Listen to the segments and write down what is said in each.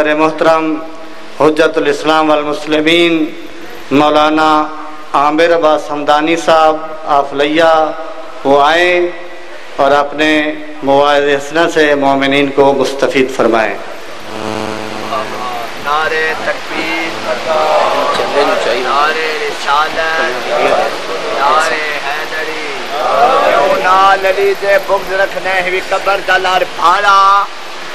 سر محترم حجت الاسلام والمسلمین، مولانا عامر عباس حمدانی صاحب، آفلیہ وہ آئیں اور اپنے مواعظ حسنہ سے مومنین کو مستفید فرمائیں۔ نعرے تکبیر نعرے رسالت نعرے حیدری۔ کیوں نہ للی دے بغض رکھنے ہوئی قبر دا لار بھارا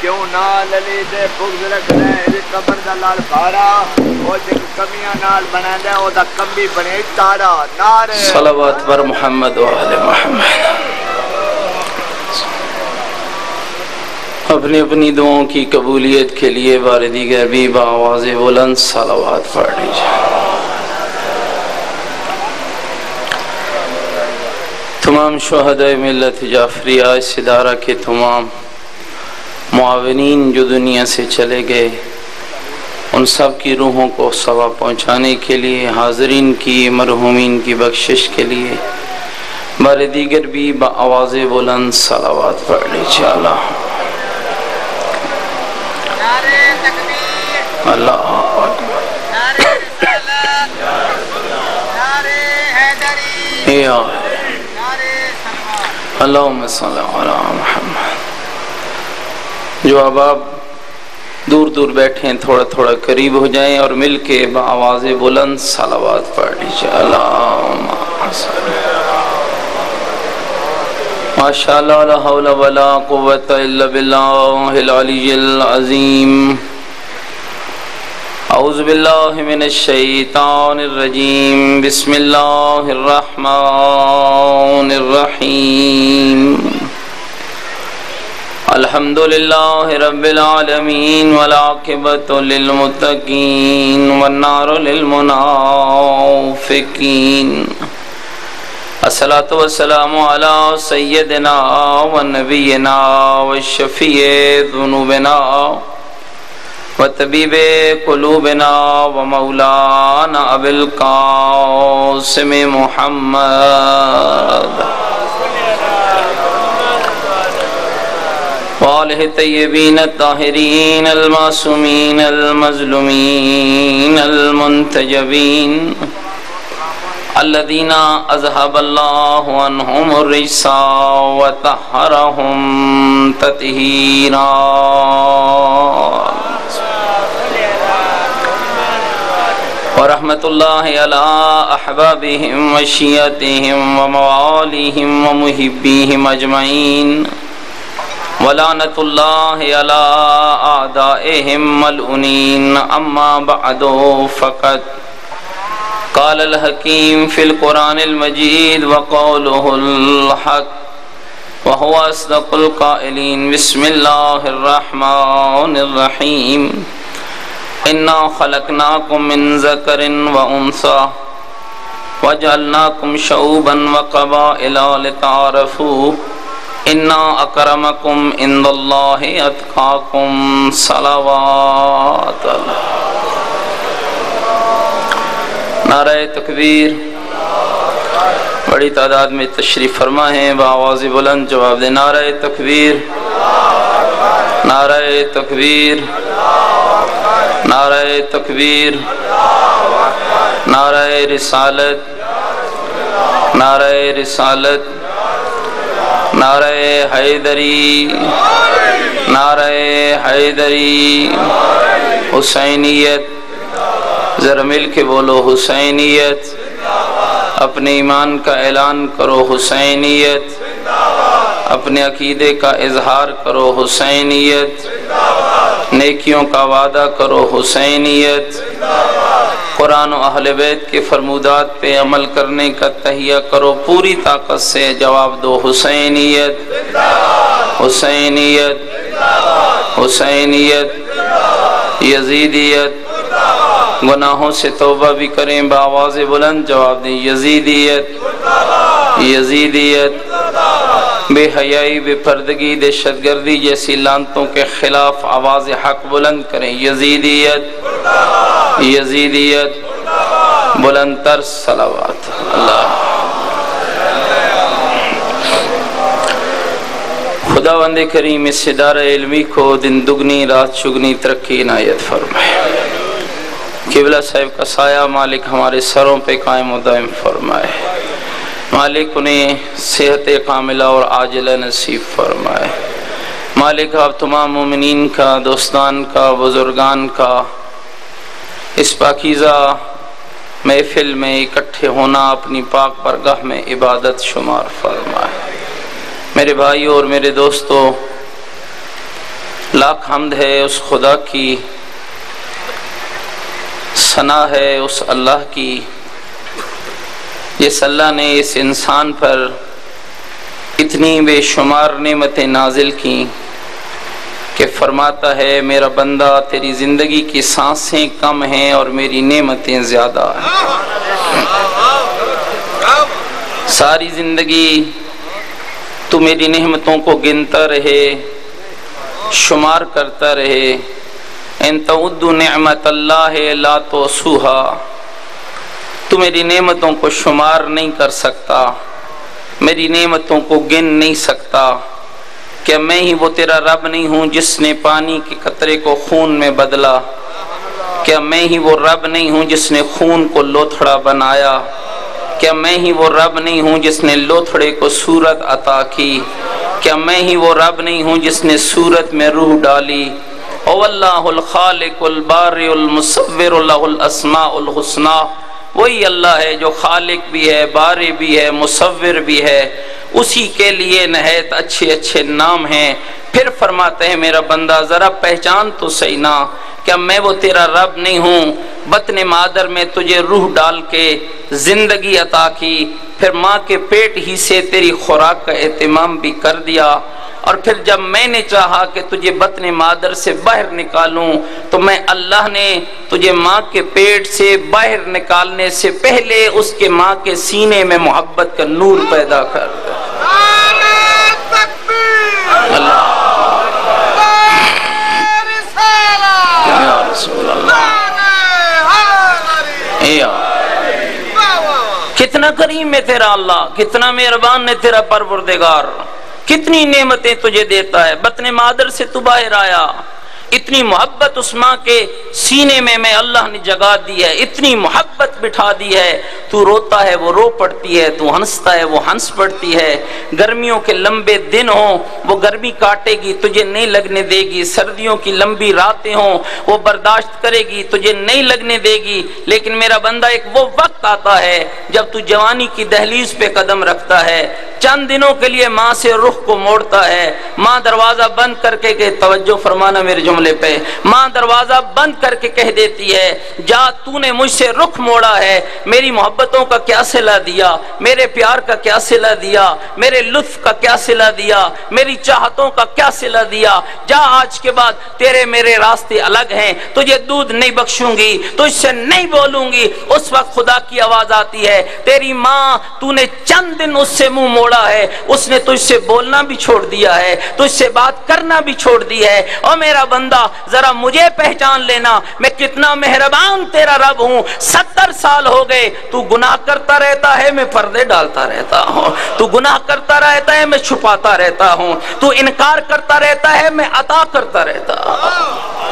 کیوں نہ للی دے بغض رکھنے ہوئی قبر دا لار بھارا او جے کمیاں نال بناندے او دا کمی بنے تارا، نعرے۔ صلوات بر محمد و آل محمد۔ اپنی اپنی دعاؤں کی قبولیت کے لیے باردی گربی بآواز بلند صلوات پڑھ لیجیے۔ تمام شہداء ملت جعفریہ، اس ادارہ کے تمام معاونین جو دنیا سے چلے گئے، ان سب کی روحوں کو ثواب پہنچانے کے لیے، حاضرین کی، مرحومین کی بخشش کے لیے۔ بار دیگر بھی بآواز بلند صلوات پڑھ لیجیے اللہ۔ اللہ اکبر۔ نعرے حیدری اے آہ نعرے سلمان اللہم صلی علی محمد جو اب آپ دور دور بیٹھے ہیں تھوڑا تھوڑا قریب ہو جائیں اور مل کے بآواز بلند صلوات پڑھ لیجیے۔ اللہم صلی لا حول ولا قوة الا باللہ العلی العظیم۔ اعوذ باللہ من الشیطان الرجیم۔ بسم اللہ الرحمن الرحیم۔ الحمد للہ رب العالمین والعاقبت للمتقین والنار للمنافقین الصلاة والسلام على سیدنا ونبینا والشفیع ذنوبنا وطبیب قلوبنا ومولانا ابو القاسم محمد والہ طیبین الطاہرین المعصومین المظلومین المنتجبین الذين أذهب الله عنهم الرجس وطهرهم تطهيرا. ورحمة الله على أحبابهم وشياتهم ومواليهم ومحبيهم أجمعين. ولعنة الله على أعدائهم ملؤنين أما بعد فقد قال الحكيم في القرآن المجيد وقوله الحق وهو أصدق القائلين بسم الله الرحمن الرحيم إنا خلقناكم من ذكر وأنثى وجعلناكم شعوبا وقبائل لتعارفوا إنا أكرمكم عند الله أتقاكم صلوات الله نعرہ تکبیر. بڑی تعداد میں تشریف فرما ہے بآواز بلند جواب دے نعرہ تکبیر. نعرہ تکبیر. نعرہ تکبیر. نعرہ رسالت. نعرہ رسالت. نعرہ حیدری نعرہ حیدری، حسینیت، ذرا مل کے بولو حسینیت، اپنے ایمان کا اعلان کرو حسینیت، اپنے عقیدے کا اظہار کرو حسینیت، نیکیوں کا وعدہ کرو حسینیت قرآن و اہل بیت کے فرمودات پہ عمل کرنے کا تہیہ کرو، پوری طاقت سے جواب دو، حسینیت۔ حسینیت۔ حسینیت۔ یزیدیت۔ گناہوں سے توبہ بھی کریں بآواز بلند جواب دیں، یزیدیت۔ یزیدیت۔ بے حیائی، بے پردگی دہشت گردی جیسی لانتوں کے خلاف آواز حق بلند کریں۔ یزیدیت یزیدیت، بلند تر صلوات۔ اللہ۔ خدا وند کریم، اس ادارہ علمی کو دن دگنی، رات چگنی ترقی عنایت فرمائے۔ قبلہ صاحب کا سایہ مالک ہمارے سروں پہ قائم و دائم فرمائے۔ مالک انہیں صحت کاملہ اور عاجلہ نصیب فرمائے۔ مالک آپ تمام مومنین کا، دوستان کا، بزرگان کا۔ اس پاکیزہ محفل میں اکٹھے ہونا اپنی پاک پرگاہ میں عبادت شمار فرمائے۔ میرے بھائیوں اور میرے دوستوں لاکھ حمد ہے اس خدا کی، ثنا ہے اس اللہ کی۔ جس اللہ نے اس انسان پر اتنی بے شمار نعمتیں نازل کی کہ فرماتا ہے، میرا بندہ، تیری زندگی کی سانسیں کم ہیں اور میری نعمتیں زیادہ ہیں۔ ساری زندگی تو میری نعمتوں کو گنتا رہے، شمار کرتا رہے۔ ان تعدو نعمت اللہ لا تو سوہا تو میری نعمتوں کو شمار نہیں کر سکتا، میری نعمتوں کو گن نہیں سکتا کیا میں ہی وہ تیرا رب نہیں ہوں جس نے پانی کے قطرے کو خون میں بدلا۔ کیا میں ہی وہ رب نہیں ہوں جس نے خون کو لوتھڑا بنایا۔ کیا میں ہی وہ رب نہیں ہوں جس نے لوتھڑے کو صورت عطا کی۔ کیا میں ہی وہ رب نہیں ہوں جس نے صورت میں روح ڈالی۔ او اللہ الخالق البار المصور اللہ الاسماء الحسنہ وہی اللہ ہے جو خالق بھی ہے، بارے بھی ہے، مصور بھی ہے۔ اسی کے لیے نہایت اچھے اچھے نام ہیں۔ پھر فرماتے ہیں، میرا بندہ، ذرا پہچان تو صحیح نہ کیا میں وہ تیرا رب نہیں ہوں۔ بطن مادر میں تجھے روح ڈال کے زندگی عطا کی۔ پھر ماں کے پیٹ ہی سے تیری خوراک کا اہتمام بھی کر دیا۔ اور پھر جب میں نے چاہا کہ تجھے بطن مادر سے باہر نکالوں، تو میں اللہ نے تجھے ماں کے پیٹ سے باہر نکالنے سے پہلے اس کے ماں کے سینے میں محبت کا نور پیدا کر کتنا کریم ہے تیرا اللہ، کتنا مہربان ہے تیرا پروردگار۔ کتنی نعمتیں تجھے دیتا ہے؟ بطن مادر سے تو باہر آیا۔ اتنی محبت اس ماں کے سینے میں میں اللہ نے جگہ دی ہے، اتنی محبت بٹھا دی ہے۔ تو روتا ہے، وہ رو پڑتی ہے، تو ہنستا ہے، وہ ہنس پڑتی ہے۔ گرمیوں کے لمبے دن ہوں، وہ گرمی کاٹے گی، تجھے نہیں لگنے دے گی۔ سردیوں کی لمبی راتیں ہوں، وہ برداشت کرے گی، تجھے نہیں لگنے دے گی۔ لیکن میرا بندہ ایک وہ وقت آتا ہے جب تو جوانی کی دہلیز پہ قدم رکھتا ہے۔ چند دنوں کے لیے ماں سے رخ کو موڑتا ہے۔ ماں دروازہ بند کر کے کہ توجہ فرمانا میرے جملے پہ۔ ماں دروازہ بند کر کے کہہ دیتی ہے، جا تو نے مجھ سے رخ موڑا ہے، میری محبتوں کا کیا صلہ دیا، میرے پیار کا کیا صلہ دیا، میرے لطف کا کیا صلہ دیا، میری چاہتوں کا کیا صلہ دیا۔ جا آج کے بعد تیرے میرے راستے الگ ہیں، تجھے دودھ نہیں بخشوں گی تجھ سے نہیں بولوں گی اس وقت خدا کی آواز آتی ہے، تیری ماں تو نے چند دن اس سے منہ موڑا ہے، اس نے تجھ سے بولنا بھی چھوڑ دیا ہے، تجھ سے بات کرنا بھی چھوڑ دی ہے۔ اور میرا بندہ ذرا مجھے پہچان لینا، میں کتنا مہربان تیرا رب ہوں، ستر سال ہو گئے، تو گناہ کرتا رہتا ہے، میں پردے ڈالتا رہتا ہوں، تو گناہ کرتا رہتا ہے، میں چھپاتا رہتا ہوں، تو انکار کرتا رہتا ہے، میں عطا کرتا رہتا ہوں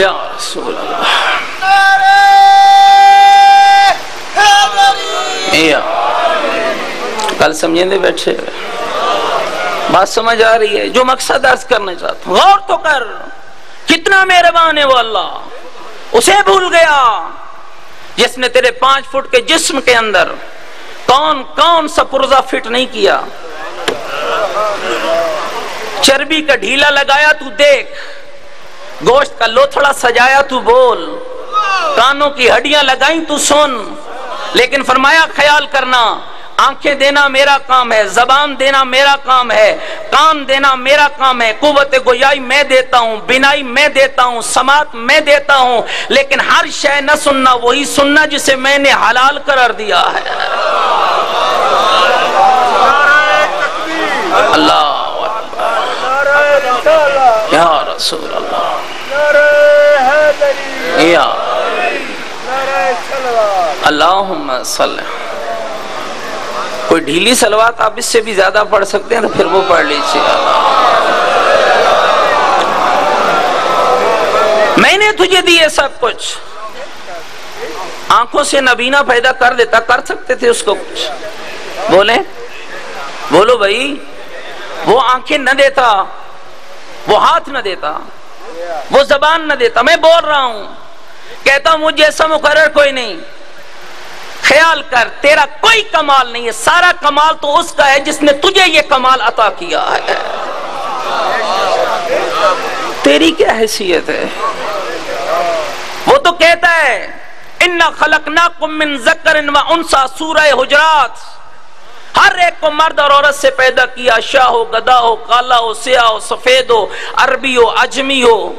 یا رسول اللہ یا کل سمجھیں دے بیٹھے بات سمجھ آ رہی ہے۔ جو مقصد عرض کرنا چاہتا ہوں۔ غور تو کر۔ کتنا مہربان ہے وہ اللہ۔ اسے بھول گیا۔ جس نے تیرے پانچ فٹ کے جسم کے اندر کون کون سا پرزا فٹ نہیں کیا۔ چربی کا ڈھیلا لگایا تو دیکھ۔ گوشت کا لوتھڑا سجایا تو بول۔ کانوں کی ہڈیاں لگائیں تو سن۔ لیکن فرمایا، خیال کرنا۔ آنکھیں دینا میرا کام ہے زبان دینا میرا کام ہے کان دینا میرا کام ہے قوت گویائی میں دیتا ہوں بینائی میں دیتا ہوں سماعت میں دیتا ہوں لیکن ہر شے نہ سننا وہی سننا جسے میں نے حلال قرار دیا ہے۔ اللہ یا رسول اللہ۔ یا اللہم صلی ڈھیلی سلوات آپ اس سے بھی زیادہ پڑھ سکتے ہیں تو پھر وہ پڑھ لیجیے میں نے تجھے دیے سب کچھ۔ آنکھوں سے نبینا پیدا کر دیتا، کر سکتے تھے اس کو کچھ۔ بولے بولو بھائی، وہ آنکھیں نہ دیتا، وہ ہاتھ نہ دیتا، وہ زبان نہ دیتا۔ میں بول رہا ہوں، کہتا ہوں مجھے ایسا مقرر کوئی نہیں۔ خیال کر، تیرا کوئی کمال نہیں ہے، سارا کمال تو اس کا ہے جس نے تجھے یہ کمال عطا کیا ہے۔ تیری کیا حیثیت ہے؟ وہ تو کہتا ہے، اِنَّا خَلَقْنَاكُم مِّن ذَكَرٍ وَأُنسَا سورہ حجرات۔ ہر ایک کو مرد اور عورت سے پیدا کیا، شاہ ہو، گدا ہو، کالا ہو، سیاہ ہو، سفید ہو، عربی ہو عجمی ہو۔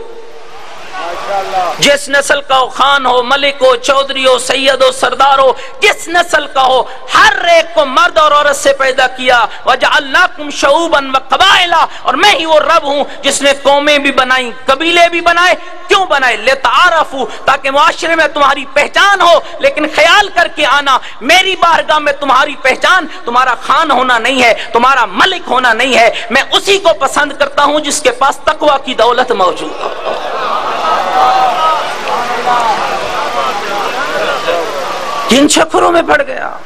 جس نسل کا ہو خان ہو، ملک ہو چودری ہو، سید ہو، سردار ہو، جس نسل کا ہو، ہر ایک کو مرد اور عورت سے پیدا کیا۔ وَجَعَلْنَاكُمْ شَعُوبًا وَقَبَائِلًا اور میں ہی وہ رب ہوں جس نے قومیں بھی بنائیں، قبیلے بھی بنائے۔ کیوں بنائے؟ لِتَعَارَفُ تاکہ معاشرے میں تمہاری پہچان ہو۔ لیکن خیال کر کے آنا، میری بارگاہ میں تمہاری پہچان، تمہارا خان ہونا نہیں ہے، تمہارا ملک ہونا نہیں ہے۔ میں اسی کو پسند کرتا ہوں جس کے پاس تقوی کی دولت موجود ہو۔ کن چکروں میں پڑ گیا۔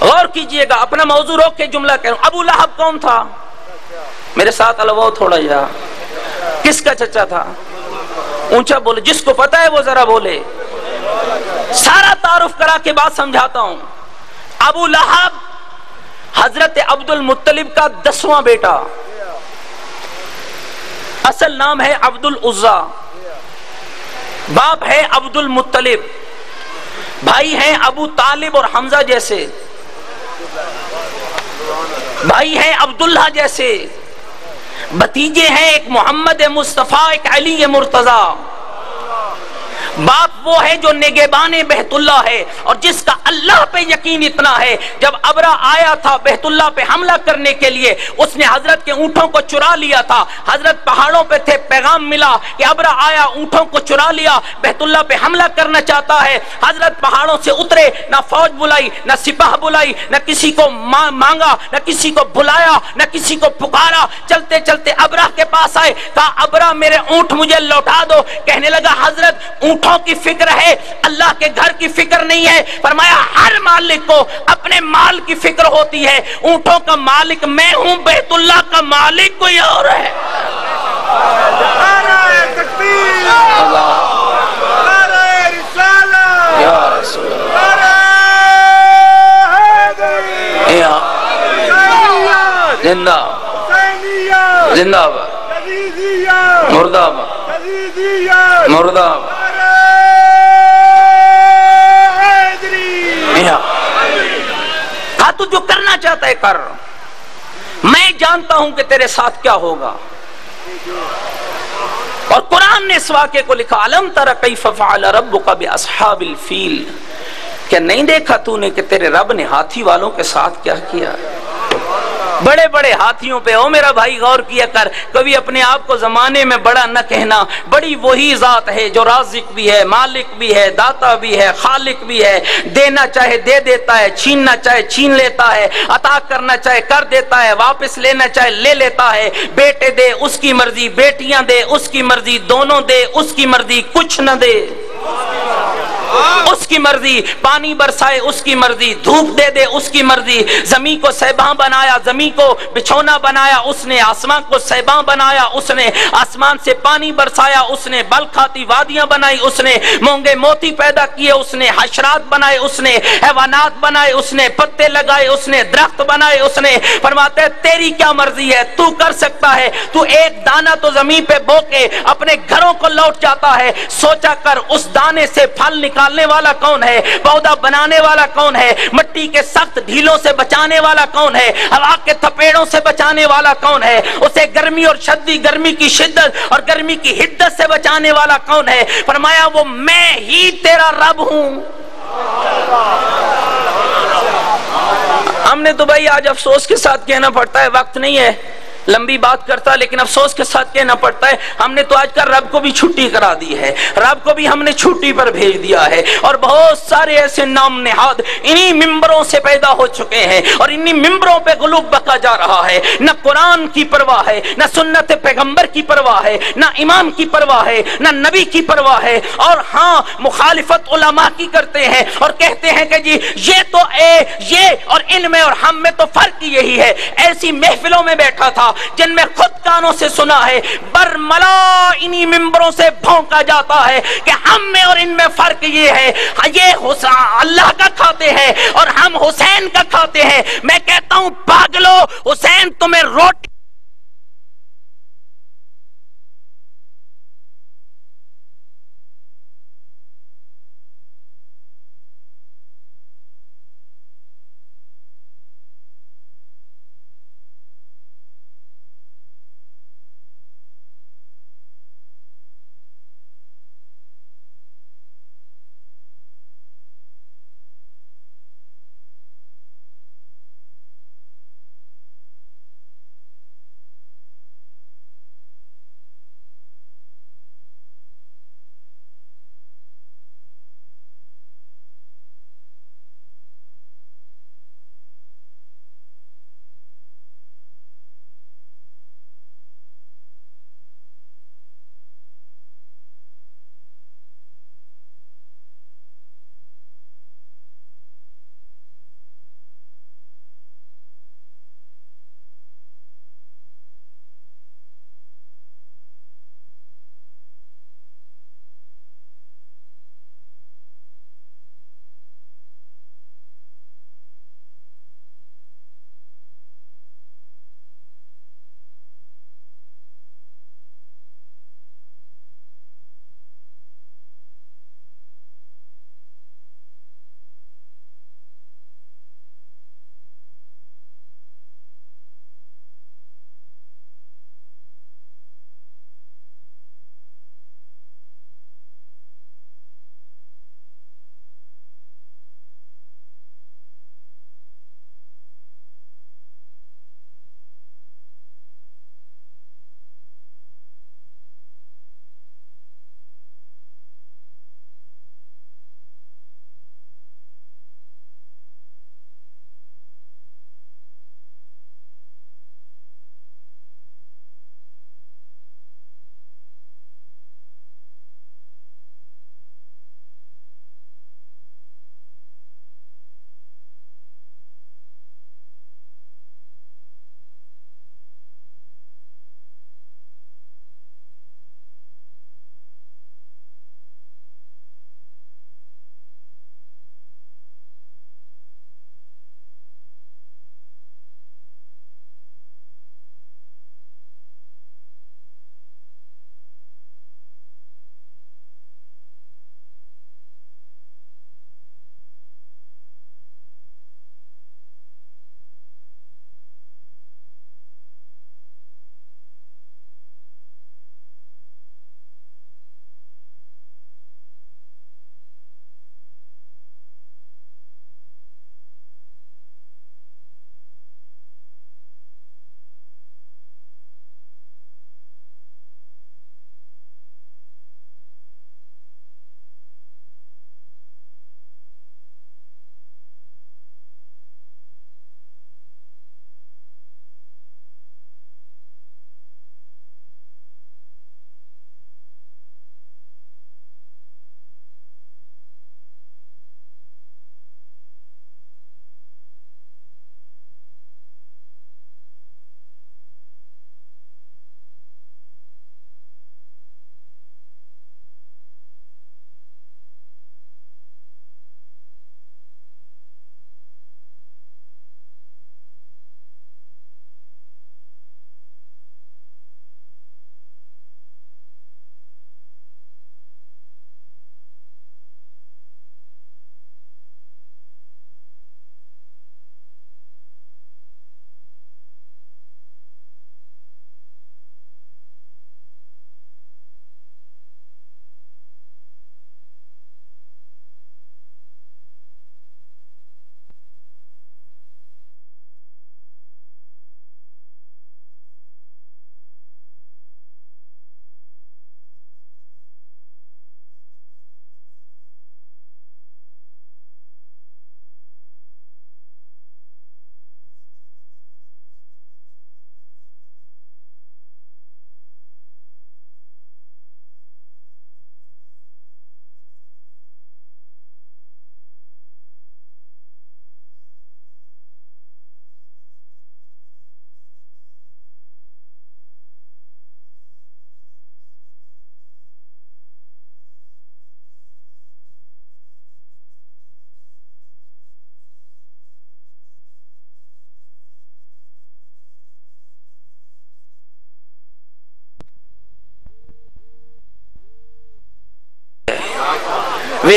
غور کیجیے گا، اپنا موضوع روک کے جملہ کہہ رہا ہوں۔ ابو لہب کون تھا؟ میرے ساتھ الو تھوڑا جا۔ کس کا چچا تھا؟ اونچا بولے، جس کو پتا ہے وہ ذرا بولے۔ سارا تعارف کرا کے بات سمجھاتا ہوں۔ ابو لہب حضرت عبد المطلب کا دسواں بیٹا۔ اصل نام ہے عبد العزا باپ ہے عبد المطلب، بھائی ہیں ابو طالب اور حمزہ جیسے۔ بھائی ہیں عبداللہ جیسے۔ بتیجے ہیں ایک محمد مصطفیٰ، ایک علی مرتضی۔ باپ وہ ہے جو نگبان بہت اللہ ہے اور جس کا اللہ پہ یقین اتنا ہے۔ جب ابرا آیا تھا بہت اللہ پہ حملہ کرنے کے لیے، اس نے حضرت کے اونٹوں کو چرا لیا تھا۔ حضرت پہاڑوں پہ تھے، پیغام ملا کہ ابرا آیا، اونٹوں کو چرا لیا بہت اللہ پہ حملہ کرنا چاہتا ہے۔ حضرت پہاڑوں سے اترے، نہ فوج بلائی، نہ سپاہ بلائی، نہ کسی کو مانگا، نہ کسی کو بلایا، نہ کسی کو پکارا۔ چلتے چلتے ابرا کے پاس آئے، کہا، ابرا میرے اونٹ مجھے لوٹا دو۔ کہنے لگا، حضرت، اونٹ اونٹوں کی فکر ہے اللہ کے گھر کی فکر نہیں ہے۔ فرمایا ہر مالک کو اپنے مال کی فکر ہوتی ہے۔ اونٹوں کا مالک میں ہوں بیت اللہ کا مالک کوئی اور ہے؟ زندہ۔ زندہ۔ مردہ۔ مردہ۔ تو جو کرنا چاہتا ہے کر۔ میں جانتا ہوں کہ تیرے ساتھ کیا ہوگا۔ اور قرآن نے اس واقعے کو لکھا علم تر کیف فعل ربک باصحاب الفیل؟ کیا نہیں دیکھا تو نے کہ تیرے رب نے ہاتھی والوں کے ساتھ کیا کیا۔ بڑے بڑے ہاتھیوں پہ، او میرا بھائی غور کیا کر، کبھی اپنے آپ کو زمانے میں بڑا نہ کہنا۔ بڑی وہی ذات ہے جو رازق بھی ہے، مالک بھی ہے، داتا بھی ہے، خالق بھی ہے۔ دینا چاہے دے دیتا ہے، چھیننا چاہے چھین لیتا ہے، عطا کرنا چاہے کر دیتا ہے، واپس لینا چاہے لے لیتا ہے۔ بیٹے دے، اس کی مرضی، بیٹیاں دے، اس کی مرضی، دونوں دے، اس کی مرضی، کچھ نہ دے۔ اس کی مرضی، پانی برسائے اس کی مرضی، دھوپ دے دے اس کی مرضی۔ زمین کو سیباں بنایا، زمین کو بچھونا بنایا، اس نے آسمان کو سیباں بنایا، اس نے آسمان سے پانی برسایا، اس نے بل کھاتی وادیاں بنائی، اس نے مونگے موتی پیدا کیے، اس نے حشرات بنائے، اس نے حیوانات بنائے، اس نے پتے لگائے، اس نے درخت بنائے، اس نے فرماتے ہیں، تیری کیا مرضی ہے؟ تو کر سکتا ہے، تو ایک دانہ تو زمین پہ بو کے اپنے گھروں کو لوٹ جاتا ہے، سوچا کر اس دانے سے پھل نکال نکالنے والا کون ہے؟ پودا بنانے والا کون ہے؟ مٹی کے سخت ڈھیلوں سے بچانے والا کون ہے؟ ہوا کے تھپیڑوں سے بچانے والا کون ہے؟ اسے گرمی اور شدی گرمی کی شدت اور گرمی کی حدت سے بچانے والا کون ہے؟ فرمایا، وہ میں ہی تیرا رب ہوں۔ ہم نے تو بھائی، آج افسوس کے ساتھ کہنا پڑتا ہے، وقت نہیں ہے۔ لمبی بات کرتا لیکن افسوس کے ساتھ کہنا پڑتا ہے، ہم نے تو آج کل رب کو بھی چھٹی کرا دی ہے۔ رب کو بھی ہم نے چھٹی پر بھیج دیا ہے۔ اور بہت سارے ایسے نام نہاد انہی ممبروں سے پیدا ہو چکے ہیں۔ اور انہی ممبروں پہ غلوب بکا جا رہا ہے۔ نہ قرآن کی پرواہ ہے، نہ سنت پیغمبر کی پرواہ ہے، نہ امام کی پرواہ ہے، نہ نبی کی پرواہ ہے۔ اور ہاں مخالفت علماء کی کرتے ہیں اور کہتے ہیں کہ جی یہ تو اے، یہ اور ان میں اور ہم میں تو فرق یہی ہے۔ ایسی محفلوں میں بیٹھا تھا جن میں خود کانوں سے سنا ہے برملا انہی ممبروں سے بھونکا جاتا ہے کہ ہم میں اور ان میں فرق یہ ہے۔ ہاں، یہ اللہ کا کھاتے ہیں اور ہم حسین کا کھاتے ہیں۔ میں کہتا ہوں، پاگلو، حسین تمہیں روٹی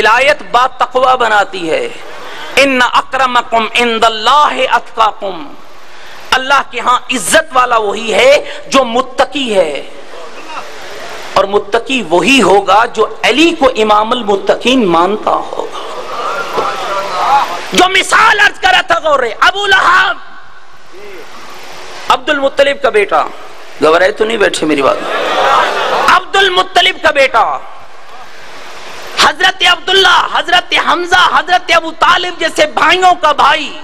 ولایت با تقوی بناتی ہے۔ ان اکرمکم عند اللہ اتقاکم اللہ کے ہاں عزت والا وہی ہے جو متقی ہے۔ اور متقی وہی ہوگا جو علی کو امام المتقین مانتا ہوگا۔ جو مثال ارز کرا تھا غور ابو لہب۔ عبد المطلب کا بیٹا۔ گورائے تو نہیں بیٹھے میری بات۔ عبد المطلب کا بیٹا۔ حضرت عبداللہ، حضرت حمزہ، حضرت ابو طالب جیسے بھائیوں کا بھائی۔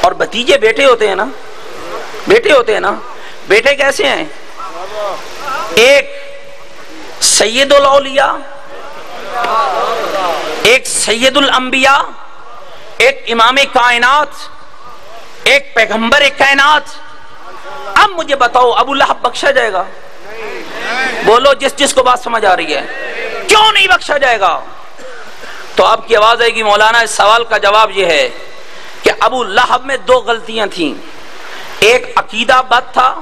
اور بتیجے بیٹے ہوتے ہیں نا؟ بیٹے ہوتے ہیں نا؟ بیٹے کیسے ہیں؟ ایک سید الاولیاء، ایک سید الانبیاء، ایک امام کائنات، ایک پیغمبر کائنات۔ اب مجھے بتاؤ، ابو لہب بخشا جائے گا؟ بولو، جس جس کو بات سمجھ آ رہی ہے۔ کیوں نہیں بخشا جائے گا؟ تو آپ کی آواز آئے گی مولانا، اس سوال کا جواب یہ ہے کہ ابو لہب میں دو غلطیاں تھیں۔ ایک عقیدہ بد تھا،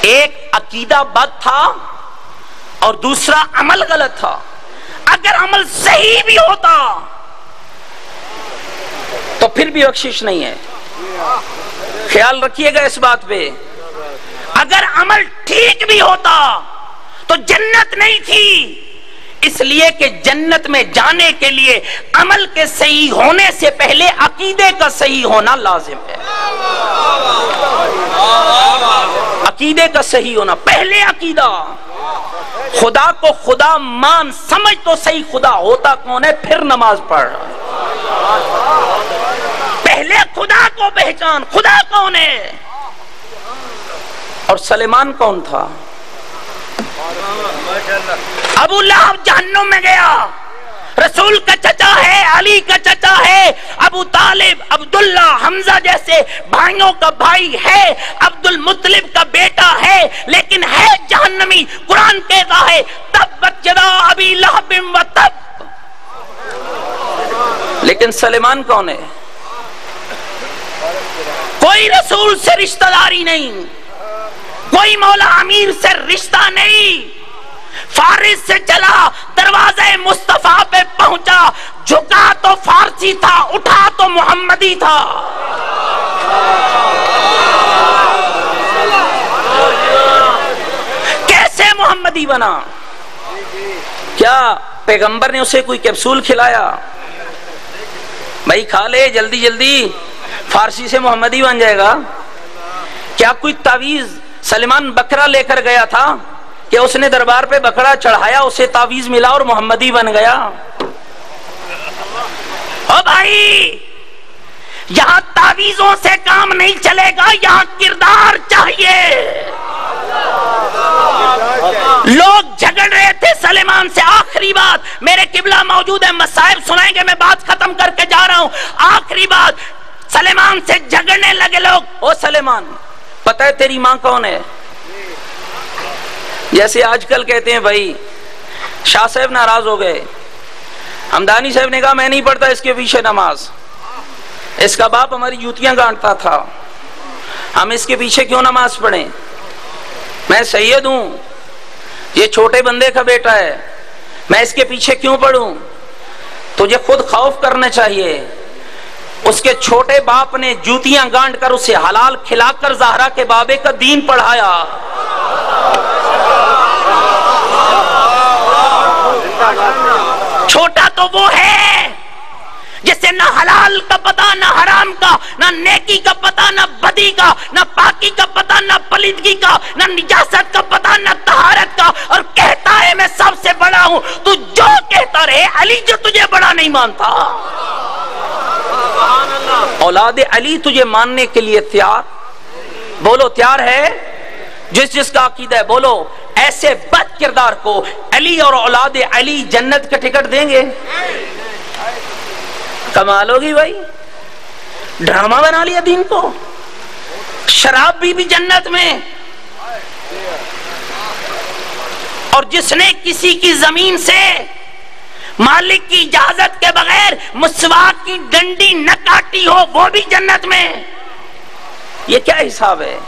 ایک عقیدہ بد تھا اور دوسرا عمل غلط تھا۔ اگر عمل صحیح بھی ہوتا تو پھر بھی بخشش نہیں ہے۔ خیال رکھیے گا اس بات پہ۔ اگر عمل ٹھیک بھی ہوتا تو جنت نہیں تھی۔ اس لیے کہ جنت میں جانے کے لیے عمل کے صحیح ہونے سے پہلے عقیدے کا صحیح ہونا لازم ہے۔ عقیدے کا صحیح ہونا پہلے عقیدہ۔ خدا کو خدا مان سمجھ تو صحیح خدا ہوتا کون ہے؟ پھر نماز پڑھ۔ رہا پہلے خدا کو پہچان، خدا کون ہے؟ اور سلیمان کون تھا؟ ابو لہب جہنم میں گیا۔ رسول کا چچا ہے، علی کا چچا ہے، ابو طالب، عبداللہ، حمزہ جیسے بھائیوں کا بھائی ہے عبد المطلب کا بیٹا ہے، لیکن ہے جہنمی، قرآن کہتا ہے تب بچدا ابی لہب و تب۔ لیکن سلیمان کون ہے؟ کوئی رسول سے رشتہ داری نہیں۔ کوئی مولا امیر سے رشتہ نہیں۔ فارس سے چلا، دروازے مصطفیٰ پہ پہنچا۔ جھکا تو فارسی تھا، اٹھا تو محمدی تھا۔ کیسے محمدی بنا؟ کیا پیغمبر نے اسے کوئی کیپسول کھلایا؟ بھائی کھا لے جلدی جلدی، فارسی سے محمدی بن جائے گا۔ کیا کوئی تعویز سلمان بکرا لے کر گیا تھا کہ اس نے دربار پہ بکرا چڑھایا، اسے تعویز ملا اور محمدی بن گیا۔ او بھائی، یہاں تعویزوں سے کام نہیں چلے گا، یہاں کردار چاہیے۔ لوگ جھگڑ رہے تھے سلیمان سے۔ آخری بات، میرے قبلہ موجود ہے مسائب سنائیں گے، میں بات ختم کر کے جا رہا ہوں۔ آخری بات، سلیمان سے جھگڑنے لگے لوگ۔ او سلیمان پتہ ہے تیری ماں کون ہے؟ جیسے آج کل کہتے ہیں بھائی، شاہ صاحب ناراض ہو گئے۔ ہمدانی صاحب نے کہا، میں نہیں پڑھتا اس کے پیچھے نماز۔ اس کا باپ ہماری جوتیاں گانٹتا تھا۔ ہم اس کے پیچھے کیوں نماز پڑھیں؟ میں سید ہوں۔ یہ چھوٹے بندے کا بیٹا ہے۔ میں اس کے پیچھے کیوں پڑھوں؟ تجھے خود خوف کرنا چاہیے۔ اس کے چھوٹے باپ نے جوتیاں گانٹ کر اسے حلال کھلا کر زہرا کے بابے کا دین پڑھایا۔ چھوٹا تو وہ ہے جسے نہ حلال کا پتا، نہ حرام کا، نہ نیکی کا پتا، نہ بدی کا، نہ پاکی کا پتا، نہ پلیدگی کا، نہ نجاست کا پتا، نہ تہارت کا۔ اور کہتا ہے، میں سب سے بڑا ہوں۔ تو جو کہتا رہے، علی جو تجھے بڑا نہیں مانتا۔ اولاد علی تجھے ماننے کے لیے تیار؟ بولو، تیار ہے؟ جس جس کا عقیدہ ہے، بولو، ایسے بد کردار کو علی اور اولاد علی جنت کا ٹکٹ دیں گے؟ کمال ہوگی بھائی۔ ڈرامہ بنا لیا دین کو۔ شراب بھی بھی جنت میں۔ اور جس نے کسی کی زمین سے مالک کی اجازت کے بغیر مسواک کی ڈنڈی نہ کاٹی ہو، وہ بھی جنت میں۔ یہ کیا حساب ہے؟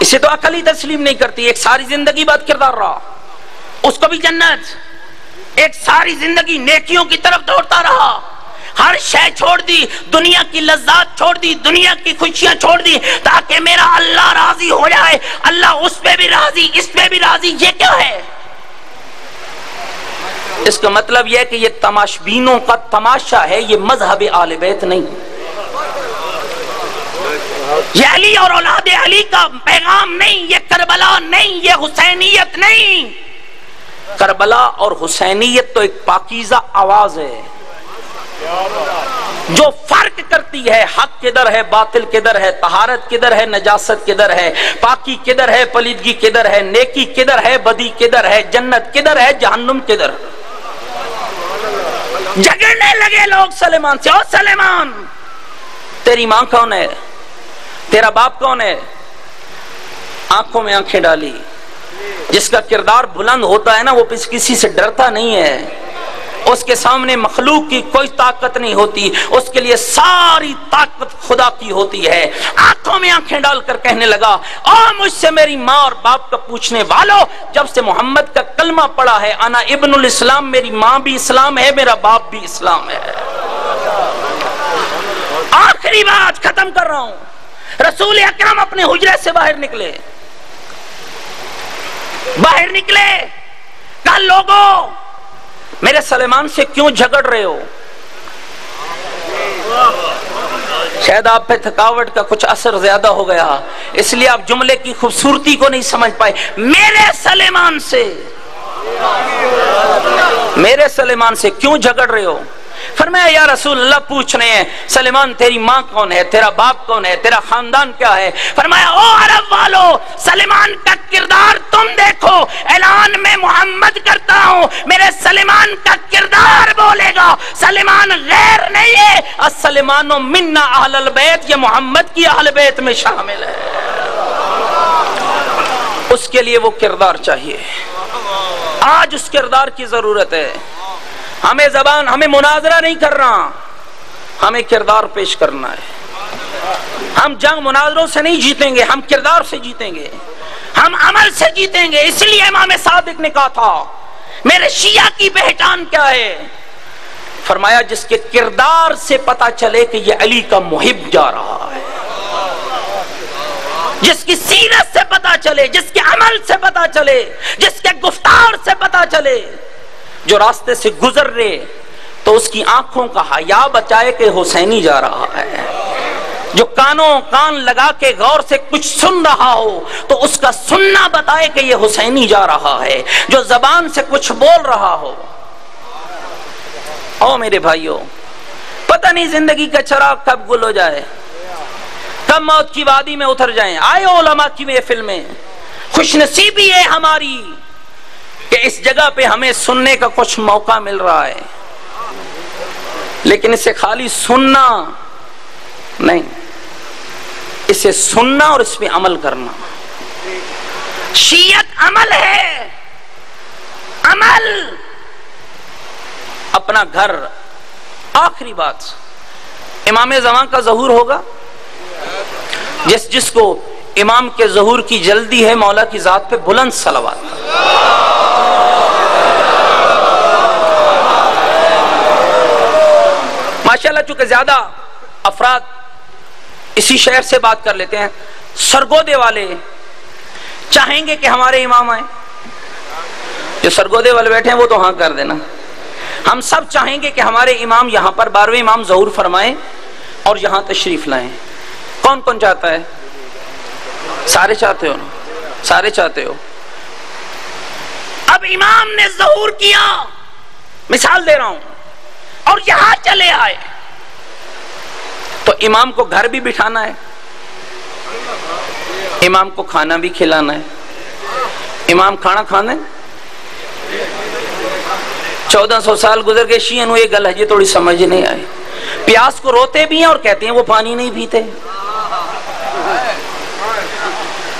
اسے تو عقل ہی تسلیم نہیں کرتی، ایک ساری زندگی بات کردار رہا۔ اس کو بھی جنت۔ ایک ساری زندگی نیکیوں کی طرف دوڑتا رہا۔ ہر شے چھوڑ دی، دنیا کی لذات چھوڑ دی، دنیا کی خوشیاں چھوڑ دی، تاکہ میرا اللہ راضی ہو جائے۔ اللہ اس پہ بھی راضی، اس پہ بھی راضی، یہ کیا ہے؟ اس کا مطلب یہ کہ یہ تماشبینوں کا تماشا ہے، یہ مذہب آل بیت نہیں۔ یہ علی اور اولاد علی کا پیغام نہیں، یہ کربلا نہیں، یہ حسینیت نہیں۔ کربلا اور حسینیت تو ایک پاکیزہ آواز ہے۔ جو فرق کرتی ہے، حق کدھر ہے، باطل کدھر ہے، طہارت کدھر ہے، نجاست کدھر ہے، پاکی کدھر ہے، پلیدگی کدھر ہے، نیکی کدھر ہے، بدی کدھر ہے، جنت کدھر ہے، جہنم کدھر۔ جگڑنے لگے لوگ، سلیمان سے۔ او سلیمان، تیری ماں کون ہے؟ تیرا باپ کون ہے؟ آنکھوں میں آنکھیں ڈالی۔ جس کا کردار بلند ہوتا ہے نا، وہ کسی سے ڈرتا نہیں ہے۔ اس کے سامنے مخلوق کی کوئی طاقت نہیں ہوتی، اس کے لیے ساری طاقت خدا کی ہوتی ہے۔ آنکھوں میں آنکھیں ڈال کر کہنے لگا مجھ سے میری ماں اور باپ کا پوچھنے والو۔ جب سے محمد کا کلمہ پڑا ہے، انا ابن الاسلام، میری ماں بھی اسلام ہے، میرا باپ بھی اسلام ہے۔ آخری بات ختم کر رہا ہوں۔ رسول اکرم اپنے حجرے سے باہر نکلے۔ باہر نکلے۔ کل لوگوں میرے سلیمان سے کیوں جھگڑ رہے ہو؟ شاید آپ پہ تھکاوٹ کا کچھ اثر زیادہ ہو گیا۔ اس لیے آپ جملے کی خوبصورتی کو نہیں سمجھ پائے۔ میرے سلیمان سے۔ میرے سلیمان سے کیوں جھگڑ رہے ہو؟ فرمایا، یا رسول اللہ پوچھ رہے ہیں، سلیمان تیری ماں کون ہے، تیرا باپ کون ہے، تیرا خاندان کیا ہے؟ فرمایا، او عرب والو، سلیمان کا کردار تم دیکھو، اعلان میں محمد کرتا ہوں، میرے سلیمان کا کردار بولے گا، سلیمان غیر نہیں ہے، السلیمان و منا اہل البیت، یہ محمد کی اہل بیت میں شامل ہے. اس کے لیے وہ کردار چاہیے۔ آج اس کردار کی ضرورت ہے۔ ہمیں زبان، ہمیں مناظرہ نہیں کر رہا ہمیں کردار پیش کرنا ہے۔ ہم جنگ مناظروں سے نہیں جیتیں گے، ہم کردار سے جیتیں گے۔ ہم عمل سے جیتیں گے، اس لیے امام صادق نے کہا تھا، میرے شیعہ کی پہچان کیا ہے؟ فرمایا، جس کے کردار سے پتا چلے کہ یہ علی کا محب جا رہا ہے۔ جس کی سیرت سے پتا چلے، جس کے عمل سے پتا چلے، جس کے گفتار سے پتا چلے۔ جو راستے سے گزر رہے تو اس کی آنکھوں کا حیا بچائے کہ حسینی جا رہا ہے۔ جو کانوں کان لگا کے غور سے کچھ سن رہا ہو، تو اس کا سننا بتائے کہ یہ حسینی جا رہا ہے۔ جو زبان سے کچھ بول رہا ہو۔ او میرے بھائیوں پتہ نہیں زندگی کا چراغ کب گل ہو جائے۔ کب موت کی وادی میں اتر جائیں۔ آئے علماء کی محفل میں خوش نصیبی ہے ہماری۔ کہ اس جگہ پہ ہمیں سننے کا کچھ موقع مل رہا ہے۔ لیکن اسے خالی سننا نہیں۔ اسے سننا اور اس پہ عمل کرنا۔ شیعت عمل ہے۔ عمل۔ اپنا گھر۔ آخری بات۔ امام زمان کا ظہور ہوگا۔ جس جس کو امام کے ظہور کی جلدی ہے، مولا کی ذات پہ بلند سلوات چونکہ زیادہ افراد اسی شہر سے بات کر لیتے ہیں، سرگودے والے چاہیں گے کہ ہمارے امام آئیں۔ جو سرگودے والے بیٹھے ہیں، وہ تو ہاں کر دینا۔ ہم سب چاہیں گے کہ ہمارے امام یہاں پر بارہویں امام ظہور فرمائیں اور یہاں تشریف لائیں۔ کون کون چاہتا ہے؟ سارے چاہتے ہو سارے چاہتے ہو۔ اب امام نے ظہور کیا۔ مثال دے رہا ہوں۔ اور یہاں چلے آئے۔ تو امام کو گھر بھی بٹھانا ہے۔ امام کو کھانا بھی کھلانا ہے۔ امام کھانا کھانا ہے۔ چودہ سو سال گزر گئے شیئن یہ گل ہے تھوڑی سمجھ نہیں آئی۔ پیاس کو روتے بھی ہیں اور کہتے ہیں وہ پانی نہیں پیتے۔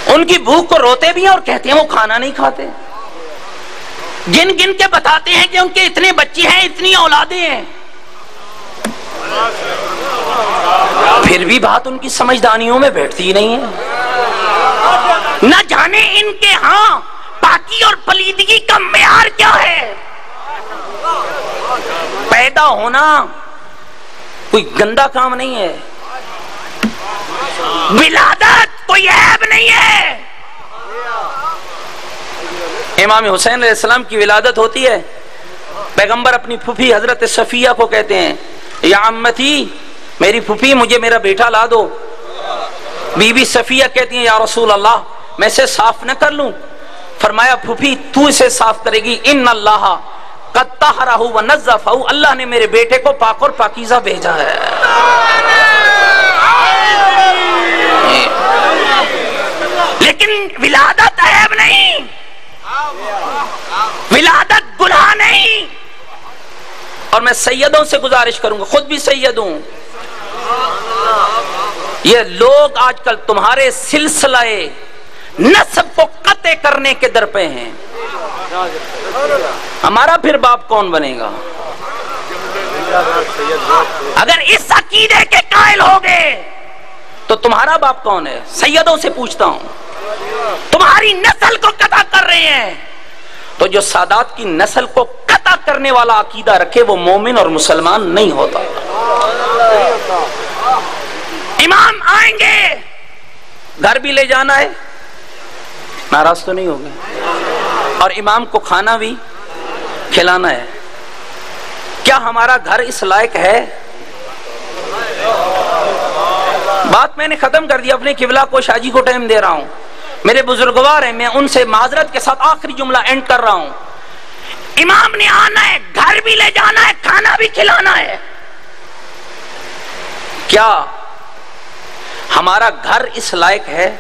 ان کی بھوک کو روتے بھی ہیں اور کہتے ہیں وہ کھانا نہیں کھاتے۔ گن گن کے بتاتے ہیں کہ ان کے اتنے بچے ہیں، اتنی اولادیں ہیں۔ پھر بھی بات ان کی سمجھدانیوں میں بیٹھتی نہیں ہے۔ نہ جانے ان کے ہاں پاکی اور پلیدگی کا معیار کیا ہے۔ پیدا ہونا کوئی گندا کام نہیں ہے۔ ولادت کوئی عیب نہیں ہے۔ امام حسین علیہ السلام کی ولادت ہوتی ہے۔ پیغمبر اپنی پھوپھی حضرت صفیہ کو کہتے ہیں، یا امتی میری پھوپھی، مجھے میرا بیٹا لا دو۔ بی بی صفیہ کہتی ہیں، یا رسول اللہ، میں اسے صاف نہ کر لوں۔ فرمایا، پھوپھی، تو اسے صاف کرے گی۔ ان اللہ قد طہرہ و نظفہ، اللہ نے میرے بیٹے کو پاک اور پاکیزہ بھیجا ہے۔ لیکن ولادت عیب نہیں۔ ولادت گناہ نہیں۔ اور میں سیدوں سے گزارش کروں گا، خود بھی سید ہوں۔ یہ لوگ آج کل تمہارے سلسلہ نصب کو قطع کرنے کے در پہ ہیں۔ ہمارا پھر باپ کون بنے گا؟ اگر اس عقیدے کے قائل ہو گئے تو تمہارا باپ کون ہے؟ سیدوں سے پوچھتا ہوں۔ تمہاری نسل کو قطع کر رہے ہیں۔ تو جو سادات کی نسل کو کرنے والا عقیدہ رکھے، وہ مومن اور مسلمان نہیں ہوتا۔ امام آئیں گے۔ گھر بھی لے جانا ہے۔ ناراض تو نہیں ہوگا اور امام کو کھانا بھی کھلانا ہے۔ کیا ہمارا گھر اس لائق ہے؟ بات میں نے ختم کر دی، اپنے قبلہ کو شاجی کو ٹائم دے رہا ہوں۔ میرے بزرگوار ہیں، میں ان سے معذرت کے ساتھ آخری جملہ اینڈ کر رہا ہوں۔ امام نے آنا ہے، گھر بھی لے جانا ہے، کھانا بھی کھلانا ہے۔ کیا ہمارا گھر اس لائق ہے؟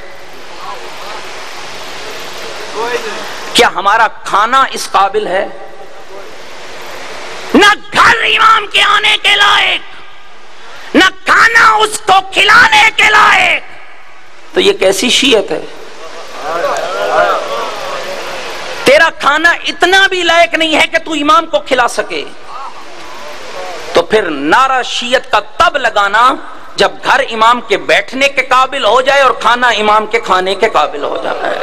کیا ہمارا کھانا اس قابل ہے؟ نہ گھر امام کے آنے کے لائق، نہ کھانا اس کو کھلانے کے لائق۔ تو یہ کیسی شیعت ہے؟ تیرا کھانا اتنا بھی لائق نہیں ہے کہ تو امام کو کھلا سکے۔ تو پھر نعرہ شیعت کا تب لگانا جب گھر امام کے بیٹھنے کے قابل ہو جائے اور کھانا امام کے کھانے کے قابل ہو جائے۔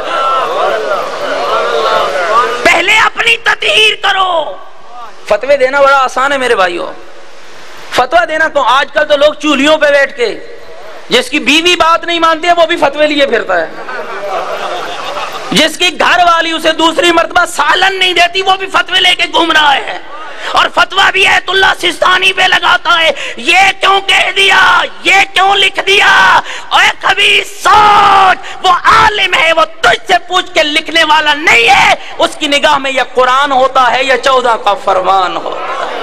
پہلے اپنی تطہیر کرو۔ فتوے دینا بڑا آسان ہے میرے بھائیوں فتوہ دینا تو آج کل تو لوگ چولیوں پہ بیٹھ کے، جس کی بیوی بات نہیں مانتی ہے وہ بھی فتوے لیے پھرتا ہے۔ جس کی گھر والی اسے دوسری مرتبہ سالن نہیں دیتی وہ بھی فتوے لے کے گھوم رہا ہے۔ اور فتوہ بھی ایت اللہ سستانی پہ لگاتا ہے۔ یہ کیوں کہہ دیا؟ یہ کیوں لکھ دیا؟ اے کبھی سوچ وہ عالم ہے وہ تجھ سے پوچھ کے لکھنے والا نہیں ہے۔ اس کی نگاہ میں یہ قرآن ہوتا ہے یا چودہ کا فرمان ہوتا ہے۔